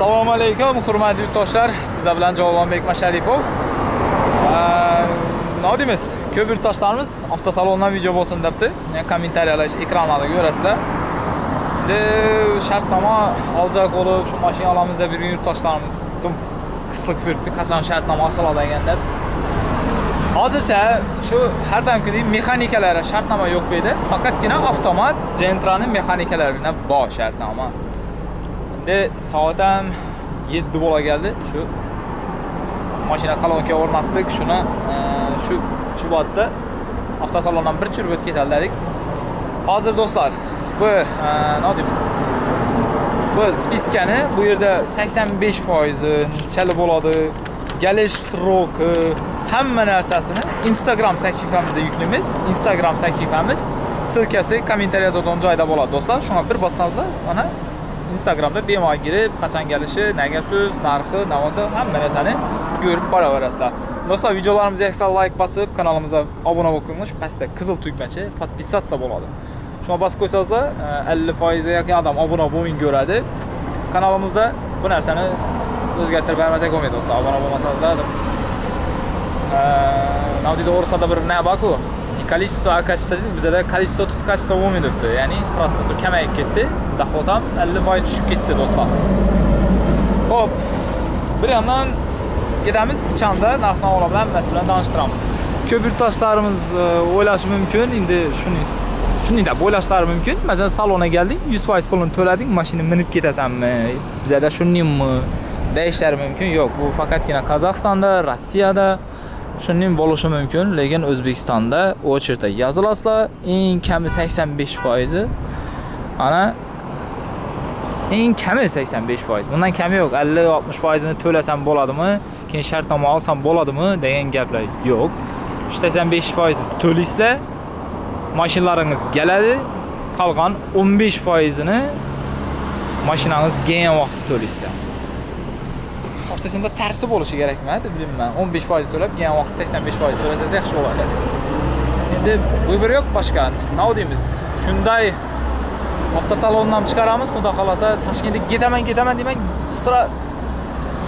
assalomu alaykum hurmatli yurtdoshlar. Sizlar bilan javobonbek masharipov. Nima deymiz? Ko'p yurtdoshlarimiz avtosalondan video bo'lsin debdi. Kommentariyalar ekranlarda ko'rasizlar. Endi shartnoma olajak bo'lib shu mashina olamiz deb yurgan yurtdoshlarimiz qisliq yuribdi qachon shartnoma osiladi ekan deb. Hozircha shu har doimgidek mexanikalari shartnoma yo'q bu yerda faqatgina avtomat gentrani mexanikalarigina bor shartnoma endi soat ham yetti bo'la keldi. Shu mashina kolonka o'rnatdik. Shuni e, shu shu avtosalondan bir churib o'tib ketadi dedik. Hozir do'stlar bu e, nima deymiz? Bu spiskani bu yerda 85 foizi chala bo'ladi. Galish сроки hamma narsasini instagram sahifamizda yuklaymiz. Instagram sahifamiz ssilkasi kommentariy yozadigan joyda bo'ladi do'stlar. Shunga bir bossangizlar mana instagramda bemalol kirib qachon kelishi nega so'z narxi nima bo'lsa hamma narsani ko'rib boraverasizlar do'stlar videolarimizga yoqsa layk bosib kanalimizga obuna bo'lib qo'yinglar shu pastda qizil tugmacha подписаться bo'ladi shunga bosib qo'ysangizlar ellik foizga yaqin odam obuna bo'lmay ko'radi kanalimizda bu narsani o'zgartirib bermasak bo'lmaydi do'stlar obuna bo'lmasangizlar nima deydi o'rislarda bir nima borku количество а качество deydi bizada количество тут качество bo'lmaydi debdi ya'ni просмотр kamayib ketdi dohod ham ellik foiz tushib ketdi do'stlar. Ho'p bir yandan ketamiz ichanda narx navolar bilan hammasi bilan tanishtiramiz. Ko'p yurtdoshlarimiz e, o'ylashi mumkin. Endi shuni shunday deb o'ylashlari mumkin. Masalan salonga kelding yuz foiz pulini to'lading mashina minib ketasanmi? Bizada shundaymi deyishlari mumkin. Yo'q bu faqatgina qozog'istonda rossiyada shunday bo'lishi mumkin. Lekin o'zbekistonda очередda yozilasizlar eng kami 85 foizi. Ana eng kami 85 foiz. Bundan kami yo'q 50-60 foizini to'lasam bo'ladimi keyin shartnoma olsam bo'ladimi degan gaplar yo'q. Shu 85 foizni to'laysizlar mashinalaringiz keladi qolgan 15 foizini mashinangiz kelgan vaqtda to'laysizlar aslida tarsi bo'lishi kerakmi deb bilmayman 15 foiz to'lab kelgan vaqt 85 foiz to'lasangiz yaxshi bo'ladi. Endi выбор yo'q boshqa. Nima deymiz shunday avtosalondan chiqaramiz xudo xohlasa toshkentga ketaman ketaman demang sira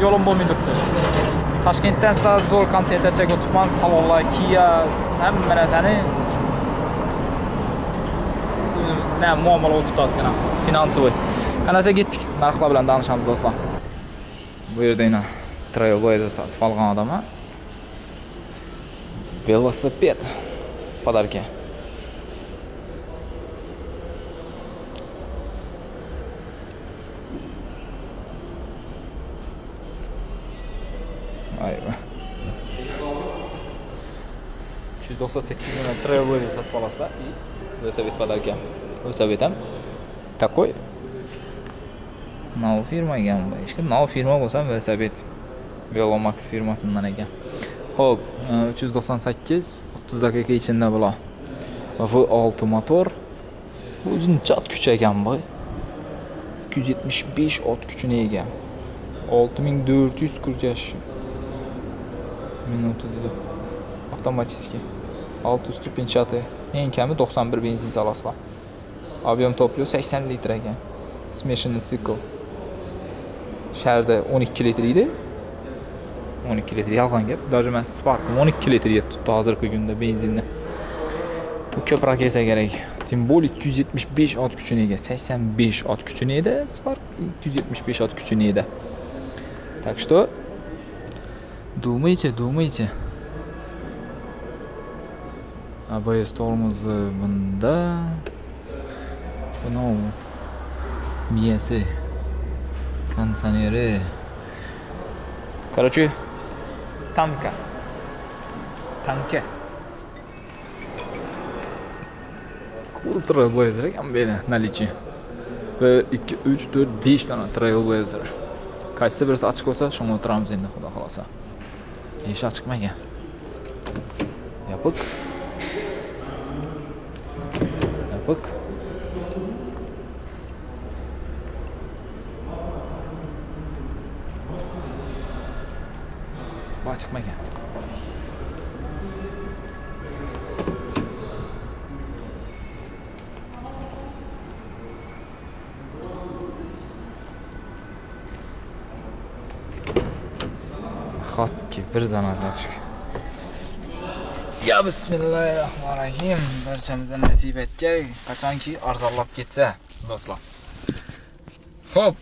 yo'lim bo'lmay turibdi toshkentdan sizlar zo'r kontentlarchaga o'tibman. Salonlar kia hamma narsani o'zim muammolar o'tibdi ozgina финансовый qanaqa ketdik? Narxlar bilan tanishamiz do'stlar. Bu yerda yana trailblazer sotib olgan odam velosiped. Подарки to'qson sakkiz million travelway sotib olasizlar и велосипед подарки велосипед ham такой nov firma ekan bu hech kim firma bo'lsa ham velosiped velomax firmasidan ekan ho'p uch yuz to'qson sakkiz o'ttiz daqiqa ichida bulo v olti motor bu uzunchot kuch ekan bu ikki yuz yetmish besh ot kuchini ega 6400 kurt to'rt yuz kurkash 6 üstü pinçatı. Eng kəmi 91 benzin salasla. объем topluyor 80 litr ekan смешанный sikl sharda 12 litre idi. 12 litr yolg'on gəb. даже mən Spark'ım 12 litrga tutdi hozirgi gündə benzinni bu köp kelsa kerak Timbol 275 ot kuchini ega 85 ot kuchini edi spark 275 ot kuchini edi так что думайте думайте abs tormozi bunda bu miyasi кондиционеры короче танка tanka trailblazer ekan bu yerda наличие bir ikki uch to'rt besh dona trailblazer qaysi birisi ochiq bo'lsa shunga o'tiramiz endi xudo xohlasa eshik yapık. Bu açık mekan. Xat ki, bir dana açık ya bismillahir barchamizga nasib etgay qachonki arzonlab ketsa do'stlar. Ho'p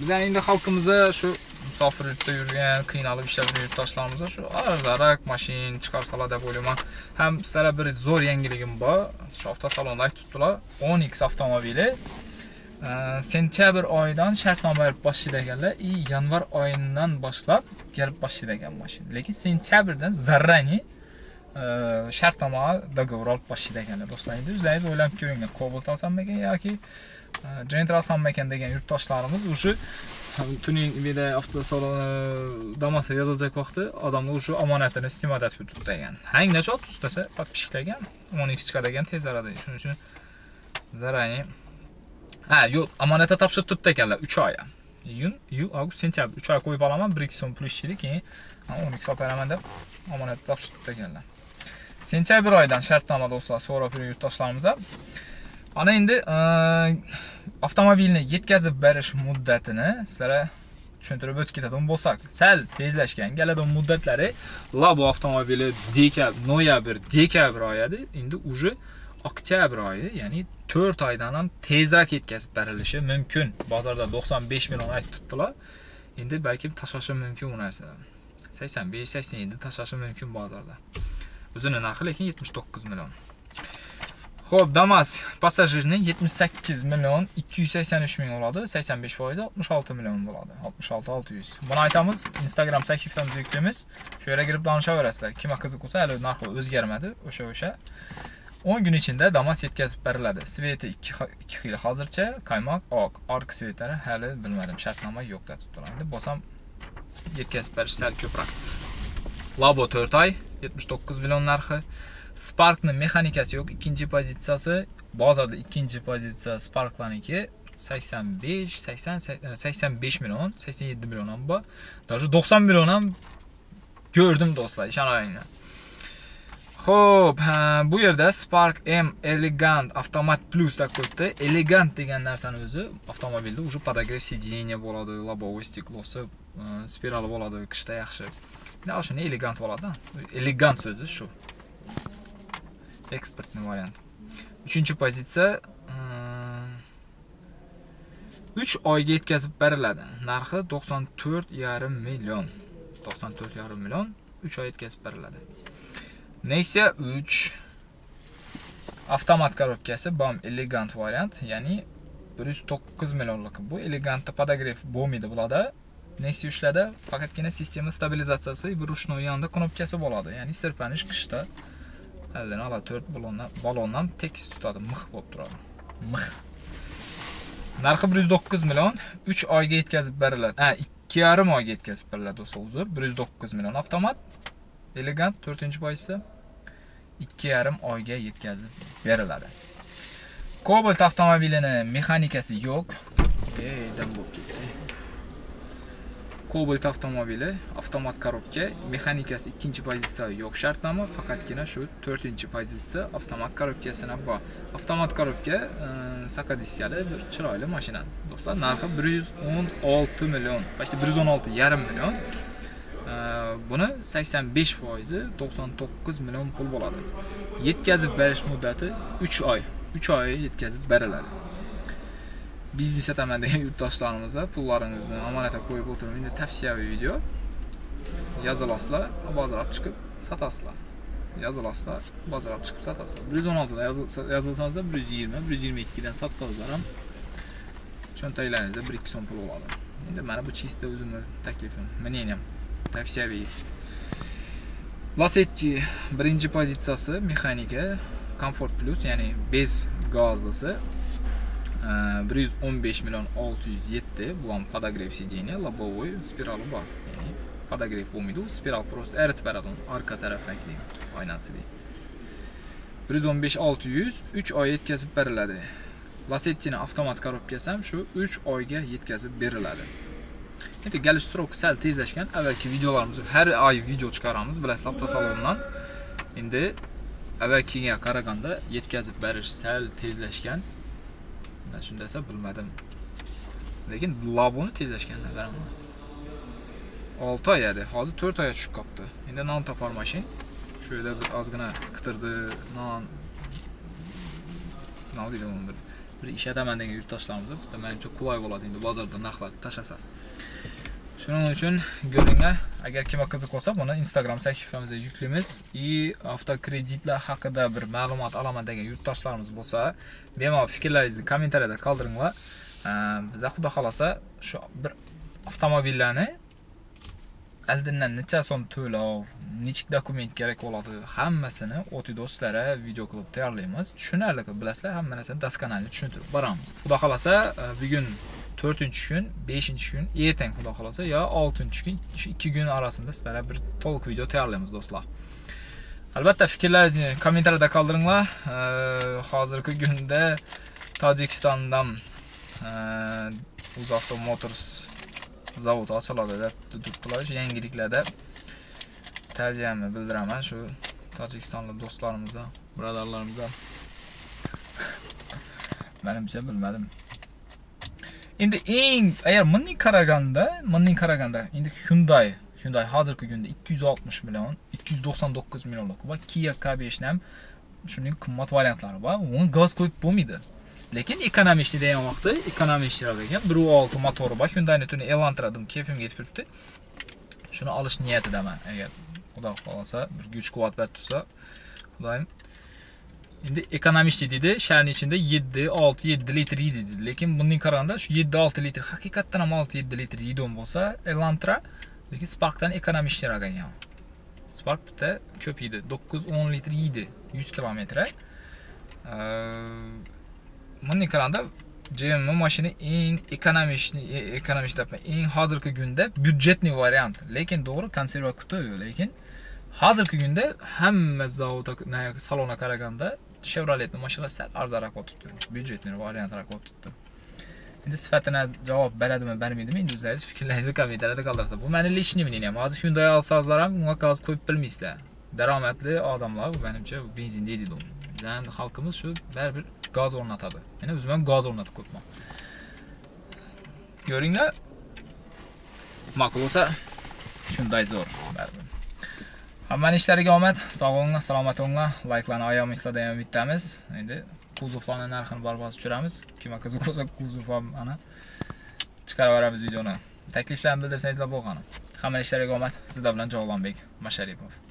bizani endi xalqimizda shu musofirlikda yurgan qiynalib ishlab yurgan yurtdoshlarimiz shu arzarak mashin chiqarsalar deb o'ylayman ham sizlarga bir zo'r yangiligim bor shu avtosalonda aytib turibdilar 10x avtomobili. Sentyabr oyidan shartnoma berib boshlaydi ekanlar и yanvar oyidan boshlab kelib boshlaydi ekan mashina lekin sentyabrdan zarrani shartnoma договор olib boshlaydi ekan do'stlar. Endi o'zlaringiz o'ylab ko'ringlar. Cobalt olsammikan yoki e, Gentra olsammikan degan yurtdoshlarimiz уже tuning vida avtosalon e, damasga yozilajak vaqti odamlar уже omonatini iste'mol etib turibdi ekan hangda ustasa подписчиklagan 10x chiqadi ekan tez orada shuning uchun заранее ha yo'q omonatga topshirib turibdi ekanlar 3 oy. Iyun iyul avgust sentyabr. 3 oy qo'yib olaman 1 2 so'm pul ishlaydi keyin o'n ikki olib beraman deb omonatga topshirib turibdi ekanlar. Sentyabr aydan şərtnamə dostlar, sonra bir yurtdaşlarımıza. Ana indi ə, avtomobilini yetkəzib bəriş müddətini sizlərə çöndürüb öt gedədən bolsaq, səl tezləşkən gələdəm müddətləri la bu avtomobili dekabr, noyabr, dekabr ayıdır. İndi ucu oktyabr ayı, yəni 4 aydan tezrək yetkəzib bərilişi mümkün. Bazarda 95 milyon ay tutdular. İndi bəlkə taşaşı mümkün bu nərsələr. 85-87 taşaşı mümkün bazarda. O'zini narxi lekin 79 million Xo'p, Damas passajirni 78 million 283 ming bo'ladi, 85 foizi 66 million bo'ladi. 66 600. Buni aytamiz, Instagram sahifamizga yuklaymiz. Shu yerga kirib danishaverasizlar. Kimga qiziq bo'lsa, hali narxi o'zgarmadi, o'sha-o'sha. 10 kun ichida Damas yetkazib beriladi. Sveti 2 xil hozircha, qaymoq, oq, orq svetlari hali bilmadim, shartnoma yo'q deb turadi. Bosam yetkazib berish sal ko'proq. Labo 4 oy, 79 million narxi. Sparkni mexanikasi yo'q, ikkinchi pozitsiyasi bozorda ikkinchi pozitsiya Sparklarniki 85, 80, 85 million, 87 million ham bor. Даже 90 million ham ko'rdim do'stlar, ishoninglar. Xo'p, bu yerda Spark M Elegant avtomat Plus deb qo'yibdi. Elegant degan narsani o'zi avtomobilda уже подогрев сиденья bo'ladi, лобовой стеклоsi, spirali bo'ladi, qishda yaxshi. Mana shuni elegant bo'ladi. Elegant so'zi shu. eksportni variant 3-pozitsiya 3 ehm, oyga yetkazib beriladi. Narxi 94,5 million. 94,5 million 3 oy yetkazib beriladi. Nexia 3 avtomat korobkasi bam elegant variant ya'ni 109 millionlik bu elegantda podogref bo'lmaydi bularda Nexia 3larda faqatgina sistema stabilizatsiyasi bir ruchnoy yonida knopkasi bo'ladi ya'ni sirpanish qishda aldan ala 4 balondan, balondan tekis tutadi, mix bo'lib turadi. mix Narxi 109 million, 3 oyga yetkazib beriladi. Ha, 2,5 oyga yetkazib beriladi do'stlar, uzr. 109 million avtomat. Elegant 4-pozisiya 2,5 oyga yetkazib beriladi. Cobalt avtomobilini mexanikasi yo'q. Ey, dam bo'lib ketdi. Cobalt avtomobili avtomat korobka mexanikasi ikkinchi pozitsiya yo'q shartnoma faqatgina shu to'rtinchi pozitsiya avtomat korobkasini bor. Avtomat korobka e, sakadiskali bir chiroyli mashina. Do'stlar narxi bir yuz o'n olti million почти bir yuz o'n olti yarim million. E, buni sakson besh foizi to'qson to'qqiz million pul bo'ladi. Yetkazib berish muddati 3 oy. 3 oy yetkazib beriladi. Biznes etaman degan yurtdoshlarimiz pullaringizni omonatga qo'yib o'tirmang endi tavsiyaviy video. Yozalasizlar bozor olib chiqib sotasizlar yozalasizlar bozor olib chiqib sotasizlar bir yuz o'n oltida yozilsangizlar bir yuz yigirma bir yuz yigirma ikkidan sotsangizlar ham cho'ntaklaringizda bir ikki so'm pul bo'ladi endi mana bu чисто o'zimni taklifim мнением tavsiyaviy lasetti birinchi pozitsiyasi mexanika komfort plus ya'ni bez gazlisi 115 milyon 607 bulan podagrev sidenə labovoy spiralı var. Yəni podagrev bu idi, spiral prost ərt bəradın arka tərəfdəki aynasıdır. 115 600 3 ay yetkəzib bərlədi. Lasettini avtomat korobkasam şu 3 oyga yetkəzib berilədi. İndi gəliş stroku səl tezləşkən əvvəlki videolarımızı hər ay video çıxaramız biləsə avtosalondan. İndi əvvəlkiyə qaraganda yetkəzib bəriş səl tezləşkən mana shunday desa bilmadim lekin labuni tezlashganlar qarama 6 oy edi. Hozir 4 oyga tushib qolibdi. Endi non topar mashin. Shu yerda bir ozgina qitirdi, non nima deydi uni bir bir ishataman degan yurtdoshlarimiz bitta menimcha qulay bo'ladi endi bozorda narxlarni tashlasa. Shuning uchun ko'ringlar, agar kimga qiziq bo'lsa, buni Instagram sahifamizga yuklaymiz. И avtokreditlar haqida bir ma'lumot olaman degan yurtdoshlarimiz bo'lsa, bemalol fikrlaringizni kommentariyada qoldiringlar. Ehm, biza xudo xohlasa shu bir avtomobillarni oldindan necha so'm to'lov, nechik dokument kerak bo'ladi, hammasini o'ti do'stlari video qilib tayyorlaymiz. Tushunarli qilib bilasizlar, hamma narsani daskanali tushuntirib boramiz. Xudo xohlasa e, bugun 4-kun, 5-kun, ertang xudo xolasa yo 6-kun, shu 2 kun orasida sizlarga bir to'liq video tayyorlaymiz do'stlar. Albatta fikrlaringizni kommentariyada qoldiringlar. Hozirgi kunda Tojikistondan Uzauto Motors zavod ochiladi deb turibdilar shu yangiliklarda ta'ziyamni bildiraman shu tojikistonlik do'stlarimizdan birodarlarimizdan manimcha bilmadim endi eng agar bunday qaraganda bunday qaraganda endi hyundai hyundai hozirgi kunda 260 million 299 millionlik va kia k5 ham shuning qimmat variantlari bor. Uni gaz qo'yib bo'lmaydi. Lekin ekonomishni degan vaqtda ekonomishroq ekan 1.6 motori bor. Hyundai tuni elantradim keyfim yetib turibdi. Shuni olish niyatidaman. Agar xudo xohlasa bir kuch quvvat berib tursa xudoyim endi ekonomishni deydi shaharni ichida 7 6 7 litr yeydi dedi. Lekin bundan qaraganda shu 7 6 litr haqiqatdan ham 6 7 litr yeydigan bo'lsa elantra lekin sparkdan ekonomishroq ekan spark bitta ko'p yeydi 9 10 litr yeydi 100 kilometr bunday qaraganda GM mashina eng ekonomik ekonomik deyapman eng hozirgi kunda byudjetniy variant. Lekin to'g'ri konservativ lekin hozirgi kunda hamma zavod salonga qaraganda Chevroletni mashinalar sal arzonroq bo'lib turibdi byudjetniy variantroq bo'lib turibdi endi sifatini javob beradimi bermaydimi endi o'zlaringiz fikrlaringizni kommentariyada qoldirasiz bu mani lishniy мнением hozir Hyundai olsangizlar ham unga gaz qo'yib bilmaysizlar daromadli odamlar menimcha benzin deydi bizani xalqimiz shu baribir gaz o'rnatadi yana o'zim ham gaz o'rnatib ko'ribman ko'ringlar ma'qul bo'lsa shunday zo'r baribir hammani ishlariga omad. Sog' bo'linglar salomat bo'linglar layklarni oyog'imizda ham bittamiz. Endi kuzovlarni narxini baribir tushiramiz. Kim qiziq bo'lsa kuzov ham ana yuboramiz videoni. Takliflarni bildirsangizlar bo'lgani hammani ishlariga omad. Sizlar bilan javlonbek masharipov.